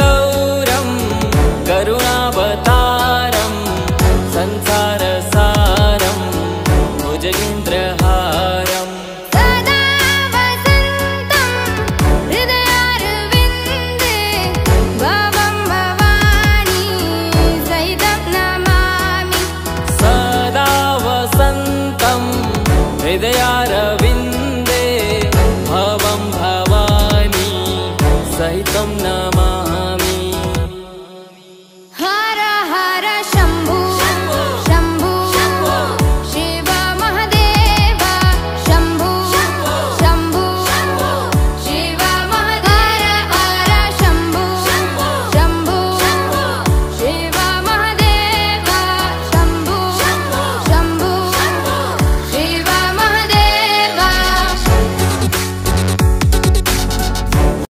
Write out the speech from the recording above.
गौरम् करुणावतारम् संसारसारम् भुजेन्द्रहारम् हृदयरविन्दे भवानी नमामि। सदा वसन्तं हृदय